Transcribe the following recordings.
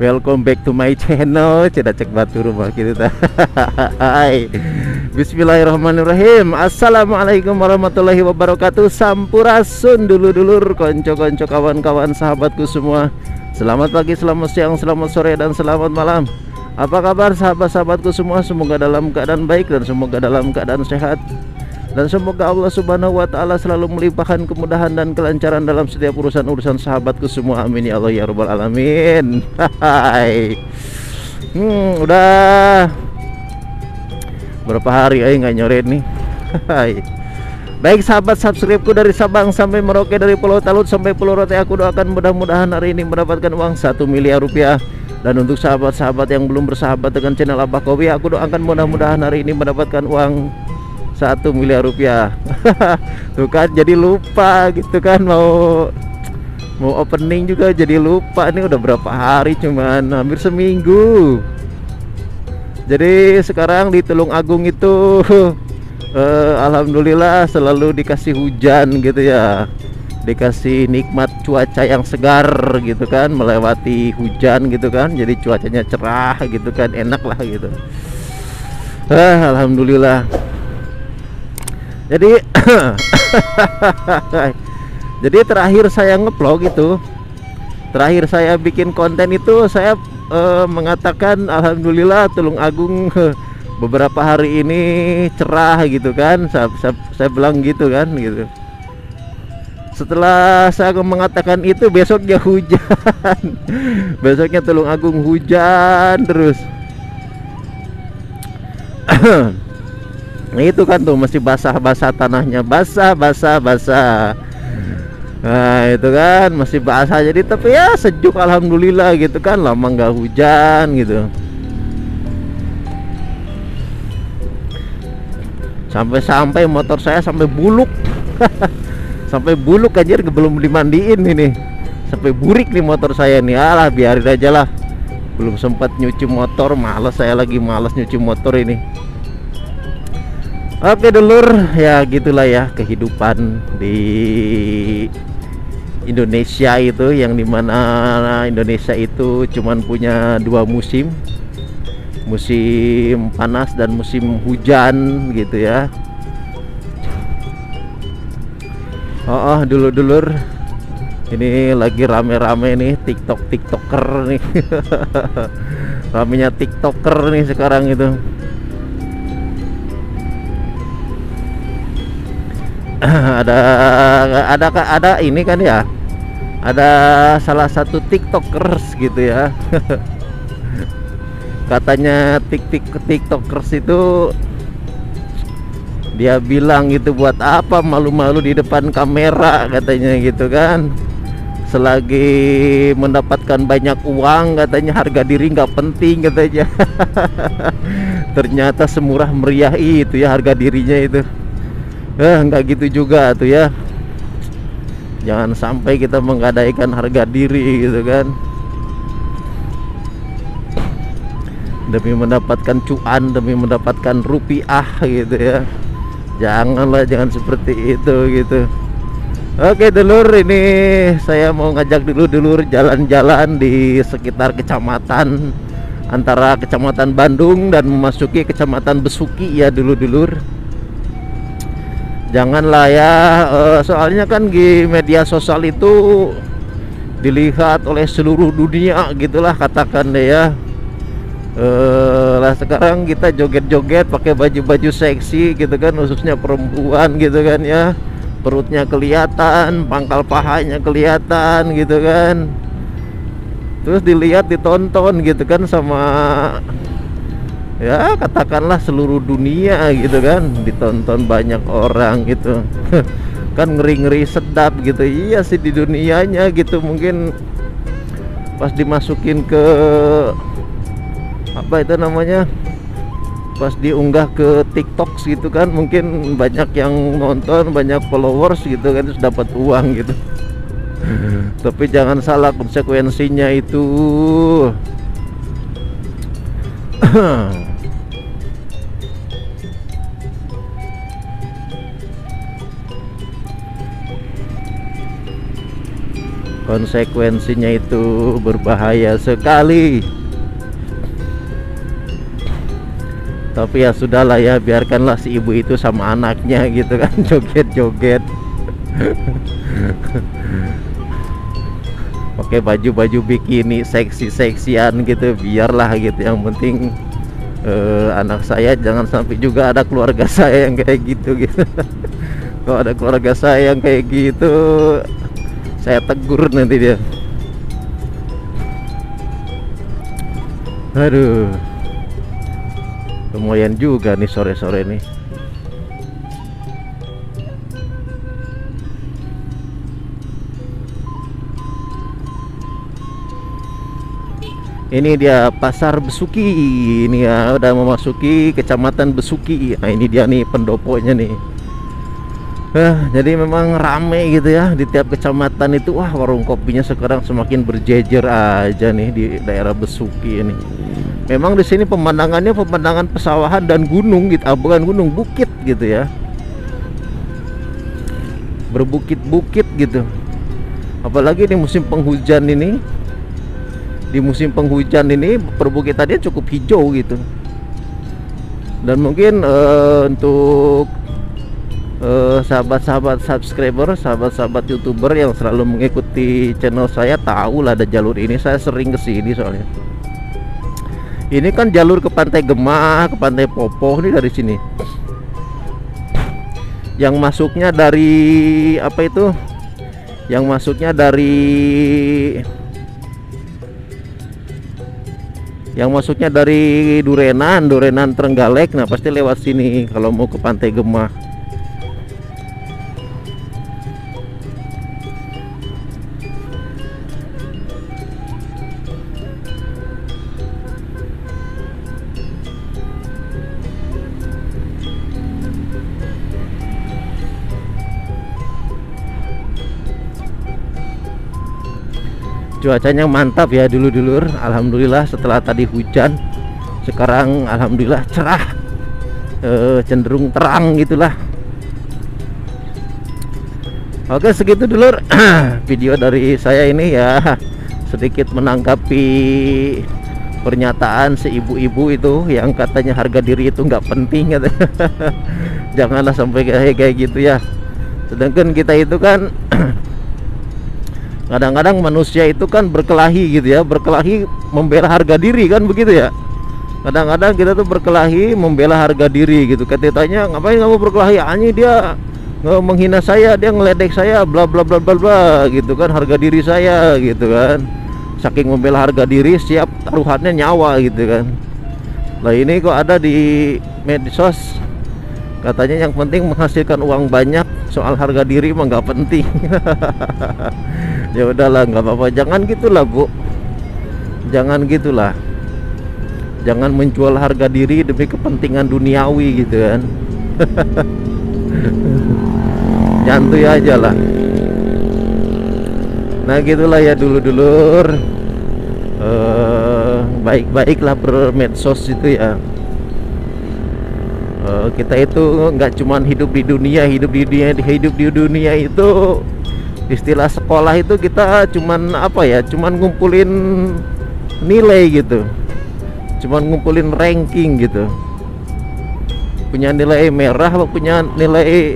Welcome back to my channel. Ceda cek batu rumah kita Hai. Bismillahirrahmanirrahim. Assalamualaikum warahmatullahi wabarakatuh. Sampurasun dulu-dulur Konco-konco kawan-kawan sahabatku semua. Selamat pagi, selamat siang, selamat sore, dan selamat malam. Apa kabar sahabat-sahabatku semua? Semoga dalam keadaan baik dan semoga dalam keadaan sehat dan semoga Allah Subhanahu wa taala selalu melimpahkan kemudahan dan kelancaran dalam setiap urusan-urusan sahabatku semua. Amin ya Allah ya rabbal alamin. Hai. Hmm, udah berapa hari aja nggak nyoret nih. Hai. Baik sahabat subscribeku dari Sabang sampai Merauke dari Pulau Talut sampai Pulau Rote aku doakan mudah-mudahan hari ini mendapatkan uang 1 miliar rupiah dan untuk sahabat-sahabat yang belum bersahabat dengan channel Abah Kowi aku doakan mudah-mudahan hari ini mendapatkan uang satu miliar rupiah. Tuh kan jadi lupa gitu kan mau mau opening juga jadi lupa. Ini udah berapa hari cuman hampir seminggu. Jadi sekarang di Tulung Agung itu eh, Alhamdulillah selalu dikasih hujan gitu ya. Dikasih nikmat cuaca yang segar gitu kan melewati hujan gitu kan. Jadi cuacanya cerah gitu kan enak lah gitu. Ah, Alhamdulillah jadi jadi terakhir saya ngevlog itu terakhir saya bikin konten itu saya uh, mengatakan alhamdulillah Tulung Agung beberapa hari ini cerah gitu kan. Saya, saya, saya bilang gitu kan gitu. Setelah saya mengatakan itu besoknya hujan. Besoknya Tulung Agung hujan terus itu kan tuh masih basah-basah tanahnya. Basah basah. Basah Nah itu kan masih basah. Jadi tapi ya sejuk alhamdulillah gitu kan. Lama nggak hujan gitu. Sampai-sampai motor saya sampai buluk. Sampai buluk aja belum dimandiin ini. Sampai burik nih motor saya nih. Alah biarin aja lah. Belum sempat nyuci motor Males saya lagi males nyuci motor ini Oke dulur. Ya gitulah ya kehidupan di Indonesia itu yang di mana Indonesia itu cuman punya dua musim. Musim panas dan musim hujan gitu ya. Oh, oh dulur-dulur. Ini lagi rame-rame nih tiktok tiktoker nih. Ramenya tiktoker nih sekarang itu ada ada ada ini kan ya? Ada salah satu tiktokers gitu ya. Katanya tik tik tiktokers itu dia bilang gitu buat apa malu-malu di depan kamera? katanya gitu kan. Selagi mendapatkan banyak uang katanya harga diri nggak penting katanya. Ternyata semurah meriah itu ya harga dirinya itu eh nggak gitu juga tuh ya. Jangan sampai kita menggadaikan harga diri gitu kan. Demi mendapatkan cuan demi mendapatkan rupiah gitu ya. Janganlah jangan seperti itu gitu. Oke dulur ini saya mau ngajak dulu dulur jalan-jalan di sekitar kecamatan antara kecamatan Bandung dan memasuki kecamatan Besuki ya dulu-dulur janganlah ya uh, soalnya kan di media sosial itu dilihat oleh seluruh dunia gitulah katakan deh ya. Uh, lah sekarang kita joget-joget pakai baju-baju seksi gitu kan khususnya perempuan gitu kan ya. Perutnya kelihatan pangkal pahanya kelihatan gitu kan. Terus dilihat ditonton gitu kan sama ya katakanlah seluruh dunia gitu kan ditonton banyak orang gitu. Kan ngeri-ngeri sedap gitu. Iya sih di dunianya gitu. Mungkin pas dimasukin ke apa itu namanya pas diunggah ke TikTok gitu kan mungkin banyak yang nonton banyak followers gitu kan terus dapat uang gitu. Tapi jangan salah konsekuensinya itu konsekuensinya itu berbahaya sekali. Tapi ya sudahlah ya biarkanlah si ibu itu sama anaknya gitu kan joget-joget. Pakai baju-baju bikini seksi-seksian gitu biarlah gitu. Yang penting eh, anak saya jangan sampai juga ada keluarga saya yang kayak gitu gitu. Kalau ada keluarga saya yang kayak gitu saya tegur nanti dia. Aduh. Lumayan juga nih sore-sore nih. Ini dia pasar Besuki. Ini ya udah memasuki kecamatan Besuki. Nah ini dia nih pendoponya nih Eh, jadi memang rame gitu ya di tiap kecamatan itu wah warung kopinya sekarang semakin berjejer aja nih di daerah Besuki ini. Memang di sini pemandangannya pemandangan pesawahan dan gunung gitu, ah, bukan gunung bukit gitu ya. Berbukit-bukit gitu. Apalagi di musim penghujan ini. Di musim penghujan ini perbukitannya cukup hijau gitu. Dan mungkin eh, untuk sahabat-sahabat uh, subscriber, sahabat-sahabat youtuber yang selalu mengikuti channel saya tahu lah ada jalur ini. Saya sering ke sini soalnya. Ini kan jalur ke Pantai Gemah, ke Pantai Popoh nih dari sini. Yang masuknya dari apa itu? Yang masuknya dari yang masuknya dari Durenan, Durenan Trenggalek. Nah, pasti lewat sini kalau mau ke Pantai Gemah. Cuacanya mantap ya dulu-dulur Alhamdulillah setelah tadi hujan sekarang Alhamdulillah cerah e, cenderung terang gitulah. Oke segitu dulur. Video dari saya ini ya sedikit menanggapi pernyataan si ibu-ibu itu yang katanya harga diri itu nggak penting gitu. janganlah sampai kayak kayak gitu ya. Sedangkan kita itu kan kadang-kadang manusia itu kan berkelahi gitu ya berkelahi membela harga diri kan begitu ya. Kadang-kadang kita tuh berkelahi membela harga diri gitu. Ketika ngapain kamu berkelahi? Ani dia menghina saya dia ngeledek saya bla bla bla bla bla gitu kan. Harga diri saya gitu kan. Saking membela harga diri siap taruhannya nyawa gitu kan. Lah ini kok ada di medsos? Katanya yang penting menghasilkan uang banyak soal harga diri mah nggak penting ya udahlah nggak apa-apa. Jangan gitulah bu. Jangan gitulah. Jangan menjual harga diri demi kepentingan duniawi gitu kan. Nyantuy aja lah. Nah gitulah ya dulu-dulur uh, baik-baiklah bermedsos itu ya. Uh, kita itu nggak cuman hidup di dunia hidup di dunia hidup di dunia itu istilah sekolah itu kita cuman apa ya cuman ngumpulin nilai gitu. Cuman ngumpulin ranking gitu. Punya nilai merah punya nilai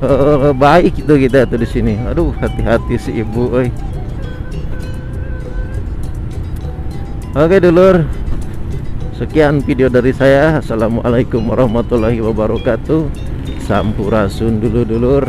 uh, baik itu kita tuh di sini. Aduh hati-hati si ibu oi. Oke dulur. Sekian video dari saya. Assalamualaikum warahmatullahi wabarakatuh. Sampurasun dulu dulur